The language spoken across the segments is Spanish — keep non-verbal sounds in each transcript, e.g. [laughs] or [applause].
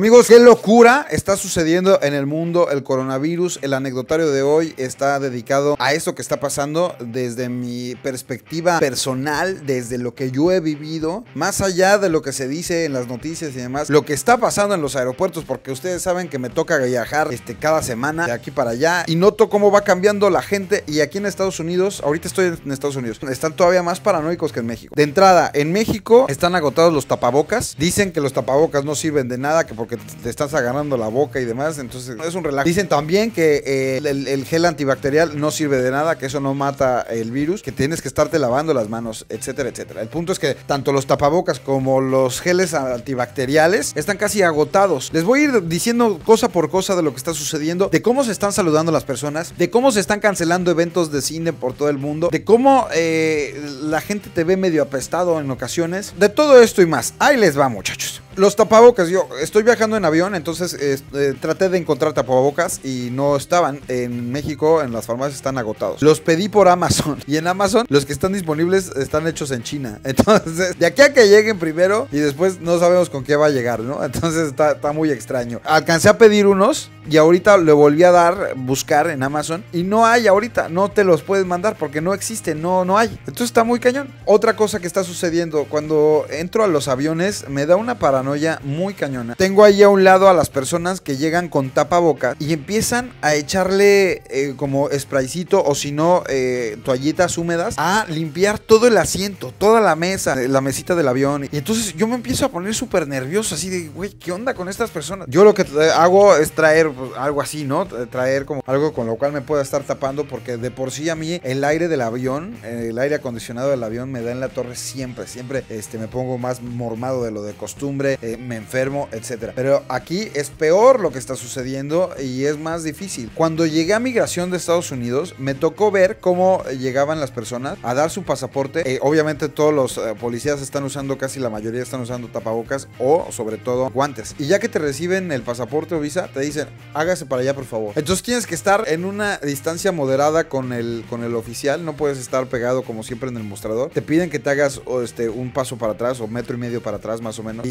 Amigos, qué locura está sucediendo en el mundo el coronavirus. El anecdotario de hoy está dedicado a esto que está pasando desde mi perspectiva personal, desde lo que yo he vivido, más allá de lo que se dice en las noticias y demás, lo que está pasando en los aeropuertos, porque ustedes saben que me toca viajar este, cada semana de aquí para allá y noto cómo va cambiando la gente. Y aquí en Estados Unidos, ahorita estoy en Estados Unidos, están todavía más paranoicos que en México. De entrada, en México están agotados los tapabocas. Dicen que los tapabocas no sirven de nada, que porque te estás agarrando la boca y demás, entonces es un relajo. Dicen también que eh, el, el gel antibacterial no sirve de nada, que eso no mata el virus, que tienes que estarte lavando las manos, etcétera, etcétera. El punto es que tanto los tapabocas como los geles antibacteriales están casi agotados. Les voy a ir diciendo cosa por cosa de lo que está sucediendo, de cómo se están saludando las personas, de cómo se están cancelando eventos de cine por todo el mundo, de cómo eh, la gente te ve medio apestado en ocasiones, de todo esto y más. Ahí les va, muchachos. Los tapabocas, yo estoy viajando en avión, entonces eh, traté de encontrar tapabocas y no estaban. En México, en las farmacias están agotados. Los pedí por Amazon [laughs] y en Amazon los que están disponibles están hechos en China. [laughs] Entonces, de aquí a que lleguen primero y después no sabemos con qué va a llegar, ¿no? Entonces está, muy extraño. Alcancé a pedir unos y ahorita le volví a dar, buscar en Amazon y no hay ahorita, no te los puedes mandar porque no existe, no, no hay. Entonces está muy cañón. Otra cosa que está sucediendo, cuando entro a los aviones me da una paranoia muy cañona. Tengo ahí a un lado a las personas que llegan con tapabocas y empiezan a echarle eh, como spraycito o si no eh, toallitas húmedas a limpiar todo el asiento, toda la mesa, la mesita del avión. Y entonces yo me empiezo a poner súper nervioso, así de, güey, ¿qué onda con estas personas? Yo lo que hago es traer pues, algo así, ¿no? Traer como algo con lo cual me pueda estar tapando porque de por sí a mí el aire del avión, el aire acondicionado del avión me da en la torre siempre, siempre este, me pongo más mormado de lo de costumbre, eh, me enfermo, etcétera. Pero aquí es peor lo que está sucediendo y es más difícil. Cuando llegué a migración de Estados Unidos, me tocó ver cómo llegaban las personas a dar su pasaporte. Eh, obviamente todos los eh, policías están usando, casi la mayoría están usando tapabocas o sobre todo guantes. Y ya que te reciben el pasaporte o visa, te dicen, hágase para allá por favor. Entonces tienes que estar en una distancia moderada con el, con el oficial, no puedes estar pegado como siempre en el mostrador. Te piden que te hagas este, un paso para atrás o metro y medio para atrás más o menos.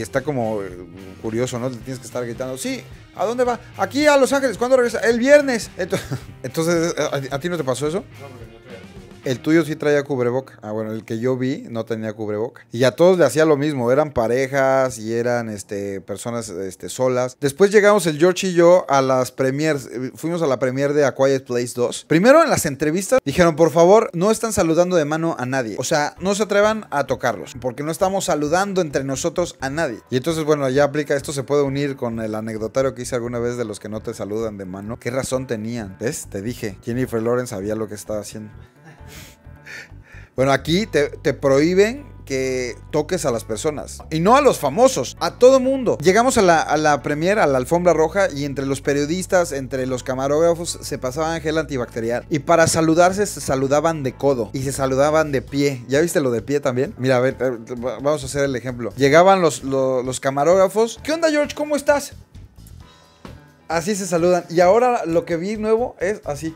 Está como eh, curioso, ¿no? tienes que estar gritando, sí, ¿a dónde va? Aquí a Los Ángeles, ¿cuándo regresa? El viernes. [laughs] Entonces, ¿a, ti no te pasó eso? No, el tuyo sí traía cubreboca. Ah, bueno, el que yo vi no tenía cubreboca. Y a todos le hacía lo mismo. Eran parejas y eran este, personas este, solas. Después llegamos el George y yo a las premiers. Eh, fuimos a la premier de A Quiet Place 2. Primero en las entrevistas dijeron, por favor, no están saludando de mano a nadie. O sea, no se atrevan a tocarlos. Porque no estamos saludando entre nosotros a nadie. Y entonces, bueno, ya aplica. Esto se puede unir con el anecdotario que hice alguna vez de los que no te saludan de mano. ¿Qué razón tenían? ¿Ves? Te dije. Jennifer Lawrence sabía lo que estaba haciendo. Bueno, aquí te, prohíben que toques a las personas. Y no a los famosos, a todo mundo. Llegamos a la, a la premier, a la alfombra roja, y entre los periodistas, entre los camarógrafos, se pasaban gel antibacterial. Y para saludarse se saludaban de codo y se saludaban de pie. ¿Ya viste lo de pie también? Mira, a ver, eh, vamos a hacer el ejemplo. Llegaban los, los, los camarógrafos. ¿Qué onda, George? ¿Cómo estás? Así se saludan. Y ahora lo que vi nuevo es así.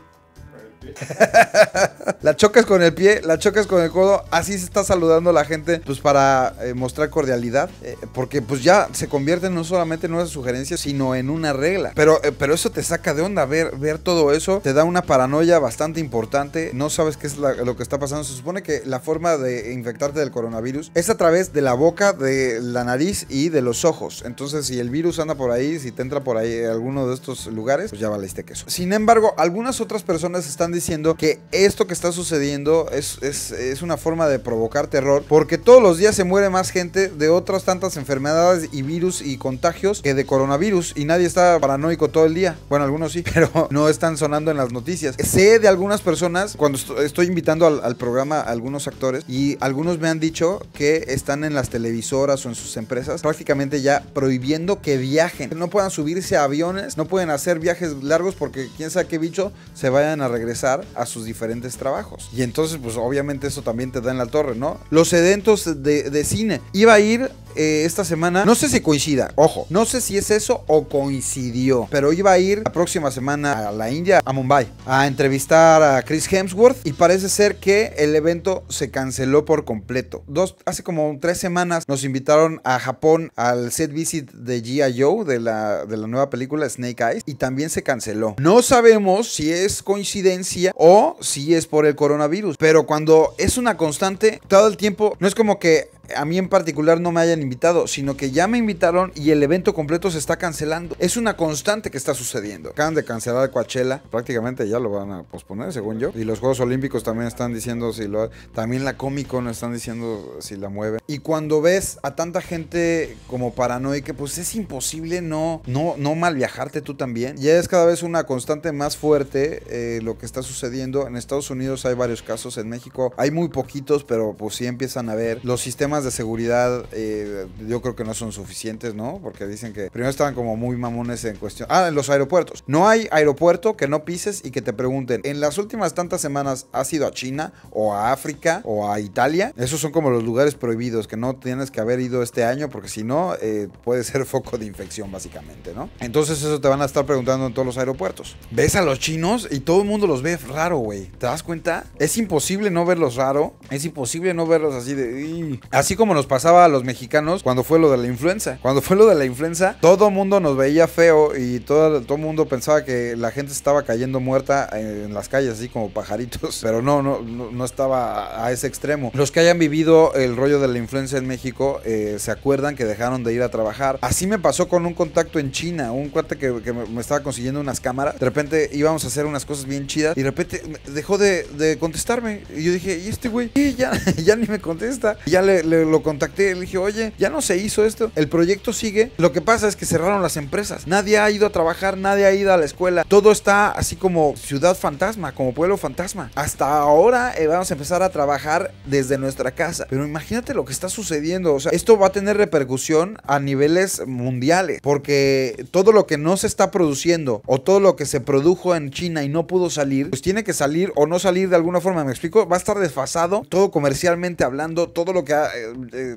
[laughs] la chocas con el pie, la chocas con el codo, así se está saludando la gente, pues para eh, mostrar cordialidad, eh, porque pues ya se convierte no solamente en una sugerencia, sino en una regla. Pero, eh, pero eso te saca de onda, ver, ver todo eso, te da una paranoia bastante importante, no sabes qué es lo que está pasando. Se supone que la forma de infectarte del coronavirus es a través de la boca, de la nariz y de los ojos. Entonces, si el virus anda por ahí, si te entra por ahí alguno de estos lugares, pues ya valiste queso. Sin embargo, algunas otras personas están diciendo que esto que está sucediendo es, es, una forma de provocar terror, porque todos los días se muere más gente de otras tantas enfermedades y virus y contagios que de coronavirus, y nadie está paranoico todo el día. Bueno, algunos sí, [laughs] pero no están sonando en las noticias. Sé de algunas personas, cuando estoy invitando al, programa a algunos actores, y algunos me han dicho que están en las televisoras o en sus empresas prácticamente ya prohibiendo que viajen. No puedan subirse a aviones, no pueden hacer viajes largos porque quién sabe qué bicho se vayan a regresar a sus diferentes trabajos. Y entonces, pues obviamente eso también te da en la torre, ¿no? Los eventos de, cine. Iba a ir eh, esta semana, no sé si coincida, ojo, no sé si es eso o coincidió, pero iba a ir la próxima semana a la India, a Mumbai, a entrevistar a Chris Hemsworth y parece ser que el evento se canceló por completo. Hace como tres semanas nos invitaron a Japón al set visit de G.I. Joe de la, de la nueva película Snake Eyes y también se canceló. No sabemos si es coincidencia o si es por el coronavirus, pero cuando es una constante, todo el tiempo, no es como que a mí en particular no me hayan invitado, sino que ya me invitaron y el evento completo se está cancelando. Es una constante que está sucediendo. Acaban de cancelar Coachella, prácticamente ya lo van a posponer, según yo. Y los Juegos Olímpicos también están diciendo si lo. También la Comic Con están diciendo si la mueven. Y cuando ves a tanta gente como paranoica, pues es imposible no, no, no mal viajarte tú también. Ya es cada vez una constante más fuerte eh, lo que está sucediendo. En Estados Unidos hay varios casos, en México hay muy poquitos, pero pues sí empiezan a ver los sistemas de seguridad eh, yo creo que no son suficientes, ¿no? Porque dicen que primero estaban como muy mamones en cuestión. Ah, en los aeropuertos. No hay aeropuerto que no pises y que te pregunten, en las últimas tantas semanas has ido a China o a África o a Italia. Esos son como los lugares prohibidos que no tienes que haber ido este año porque si no eh, puede ser [laughs] foco de infección básicamente, ¿no? Entonces eso te van a estar preguntando en todos los aeropuertos. Ves a los chinos y todo el mundo los ve raro, güey. ¿Te das cuenta? Es imposible no verlos raro. Es imposible no verlos así de... Así Así como nos pasaba a los mexicanos cuando fue lo de la influenza. Cuando fue lo de la influenza, todo mundo nos veía feo y todo el mundo pensaba que la gente estaba cayendo muerta en las calles, así como pajaritos. [laughs] Pero no, no, no estaba a ese extremo. Los que hayan vivido el rollo de la influenza en México eh, se acuerdan que dejaron de ir a trabajar. Así me pasó con un contacto en China, un cuate que, me estaba consiguiendo unas cámaras. De repente íbamos a hacer unas cosas bien chidas y de repente dejó de, contestarme. Y yo dije, ¿y este güey? [laughs] Ya, ya ni me contesta. ya le lo contacté, le dije, oye, ya no se hizo esto, el proyecto sigue. Lo que pasa es que cerraron las empresas, nadie ha ido a trabajar, nadie ha ido a la escuela, todo está así como ciudad fantasma, como pueblo fantasma. Hasta ahora eh, vamos a empezar a trabajar desde nuestra casa, pero imagínate lo que está sucediendo, o sea, esto va a tener repercusión a niveles mundiales, porque todo lo que no se está produciendo o todo lo que se produjo en China y no pudo salir, pues tiene que salir o no salir de alguna forma, me explico, va a estar desfasado, todo comercialmente hablando, todo lo que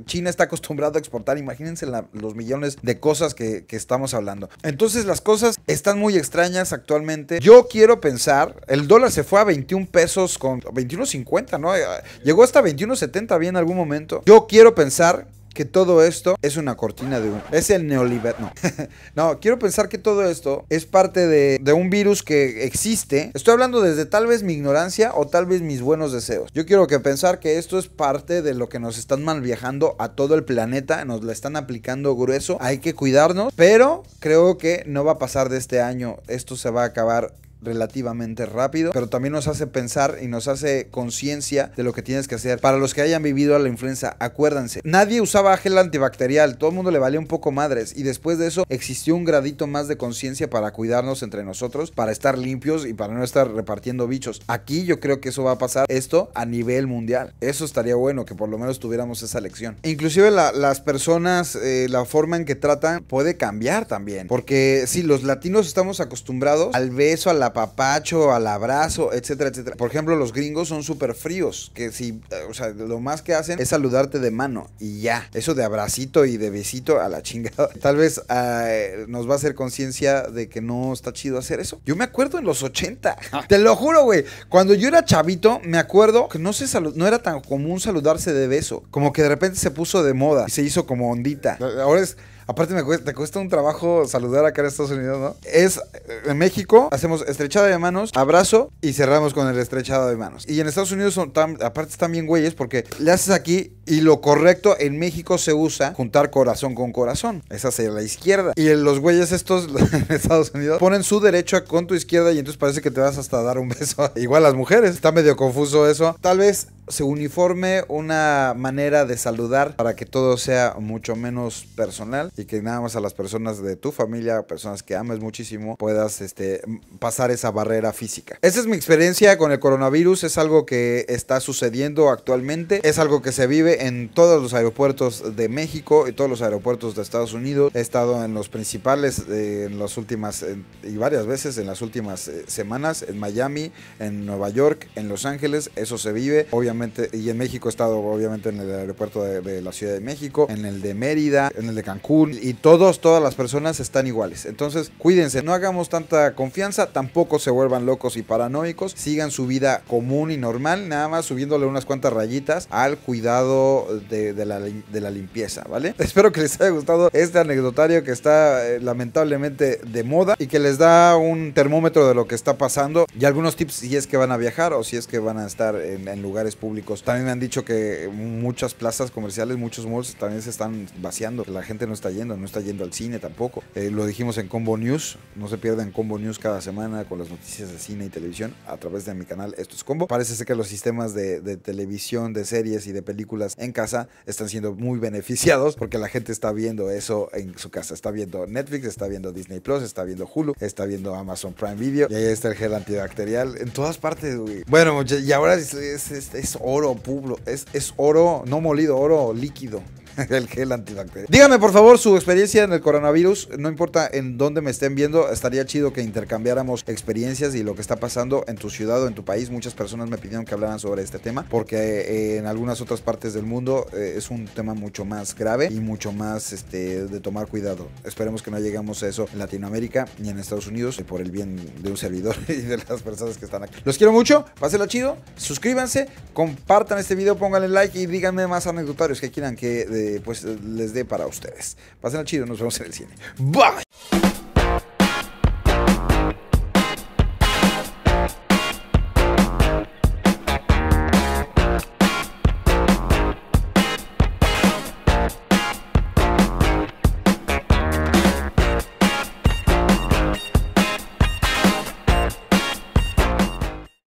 China está acostumbrado a exportar, imagínense los millones de cosas que, estamos hablando. Entonces las cosas están muy extrañas actualmente. Yo quiero pensar, el dólar se fue a 21 pesos con 21.50, ¿no? Llegó hasta 21.70 bien en algún momento. Yo quiero pensar que todo esto es una cortina de un... Es el neoliberal... No. [laughs] no, quiero pensar que todo esto es parte de, de, un virus que existe. Estoy hablando desde tal vez mi ignorancia o tal vez mis buenos deseos. Yo quiero que pensar que esto es parte de lo que nos están mal viajando a todo el planeta. Nos la están aplicando grueso. Hay que cuidarnos. Pero creo que no va a pasar de este año. Esto se va a acabar relativamente rápido, pero también nos hace pensar y nos hace conciencia de lo que tienes que hacer. Para los que hayan vivido a la influenza, acuérdense, nadie usaba gel antibacterial, todo el mundo le valía un poco madres y después de eso existió un gradito más de conciencia para cuidarnos entre nosotros, para estar limpios y para no estar repartiendo bichos. Aquí yo creo que eso va a pasar esto a nivel mundial. Eso estaría bueno que por lo menos tuviéramos esa lección. Inclusive las personas, eh, la forma en que tratan puede cambiar también, porque si los latinos estamos acostumbrados al beso, a la papacho, al abrazo, etcétera, etcétera. Por ejemplo, los gringos son súper fríos, que si, eh, o sea, lo más que hacen es saludarte de mano y ya. Eso de abracito y de besito a la chingada. [laughs] Tal vez eh, nos va a hacer conciencia de que no está chido hacer eso. Yo me acuerdo en los 80. Te lo juro, güey. Cuando yo era chavito, me acuerdo que no, se no era tan común saludarse de beso. Como que de repente se puso de moda y se hizo como ondita. Ahora es Aparte, me cuesta, te cuesta un trabajo saludar acá en Estados Unidos, ¿no? Es en México, hacemos estrechada de manos, abrazo y cerramos con el estrechado de manos. Y en Estados Unidos, aparte, están bien güeyes porque le haces aquí y lo correcto en México se usa juntar corazón con corazón. Es hacia la izquierda. Y los güeyes estos [laughs] en Estados Unidos ponen su derecho con tu izquierda y entonces parece que te vas hasta dar un beso. [laughs] Igual las mujeres. Está medio confuso eso. Tal vez se uniforme una manera de saludar para que todo sea mucho menos personal y que nada más a las personas de tu familia, personas que ames muchísimo, puedas este, pasar esa barrera física. Esa es mi experiencia con el coronavirus, es algo que está sucediendo actualmente, es algo que se vive en todos los aeropuertos de México y todos los aeropuertos de Estados Unidos. He estado en los principales eh, en las últimas y varias veces en las últimas eh, semanas en Miami, en Nueva York, en Los Ángeles, eso se vive. Obviamente y en México he estado obviamente en el aeropuerto de, la Ciudad de México, en el de Mérida, en el de Cancún, y todos, todas las personas están iguales. Entonces, cuídense, no hagamos tanta confianza, tampoco se vuelvan locos y paranoicos, sigan su vida común y normal, nada más subiéndole unas cuantas rayitas al cuidado de, de la, de la limpieza, ¿vale? [laughs] Espero que les haya gustado este anecdotario que está eh, lamentablemente de moda y que les da un termómetro de lo que está pasando y algunos tips si es que van a viajar o si es que van a estar en, en lugares públicos. También me han dicho que muchas plazas comerciales, muchos malls también se están vaciando, la gente no está yendo, no está yendo al cine tampoco. Eh, lo dijimos en Combo News, no se pierdan Combo News cada semana con las noticias de cine y televisión a través de mi canal Esto es Combo. Parece ser que los sistemas de, televisión, de series y de películas en casa están siendo muy beneficiados porque la gente está viendo eso en su casa. Está viendo Netflix, está viendo Disney Plus, está viendo Hulu, está viendo Amazon Prime Video y ahí está el gel antibacterial en todas partes, güey. Bueno, y ahora es, es, es- oro puro, es, es oro no molido, oro líquido. [laughs] El gel antibacterial. Dígame por favor su experiencia en el coronavirus. No importa en dónde me estén viendo, estaría chido que intercambiáramos experiencias y lo que está pasando en tu ciudad o en tu país. Muchas personas me pidieron que hablaran sobre este tema porque eh, en algunas otras partes del mundo eh, es un tema mucho más grave y mucho más este, de tomar cuidado. Esperemos que no lleguemos a eso en Latinoamérica ni en Estados Unidos por el bien de un servidor [laughs] y de las personas que están aquí. Los quiero mucho, pásenlo chido, suscríbanse, compartan este video, pónganle like y díganme más anecdotarios que quieran que pues les dé para ustedes. Pásenlo chido, nos vemos en el cine. Bye.